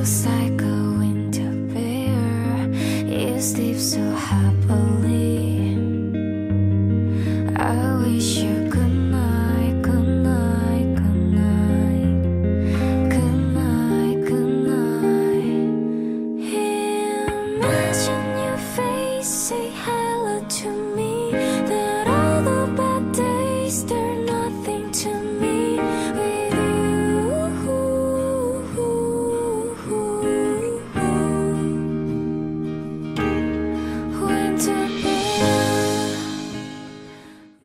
Looks like a winter bear. You sleep so happily. I wish you could.